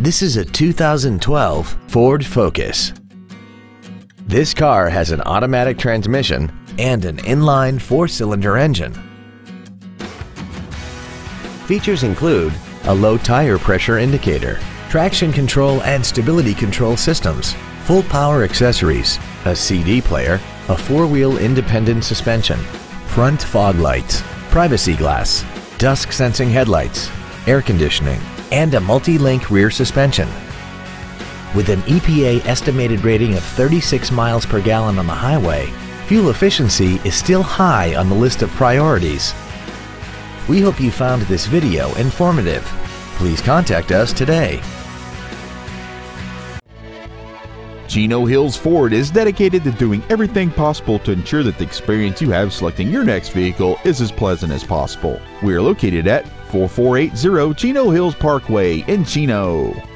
This is a 2012 Ford Focus. This car has an automatic transmission and an inline four-cylinder engine. Features include a low tire pressure indicator, traction control and stability control systems, full power accessories, a CD player, a four-wheel independent suspension, front fog lights, privacy glass, dusk sensing headlights, air conditioning, and a multi-link rear suspension. With an EPA estimated rating of 36 miles per gallon on the highway, fuel efficiency is still high on the list of priorities. We hope you found this video informative. Please contact us today. Chino Hills Ford is dedicated to doing everything possible to ensure that the experience you have selecting your next vehicle is as pleasant as possible. We are located at 4480 Chino Hills Parkway in Chino.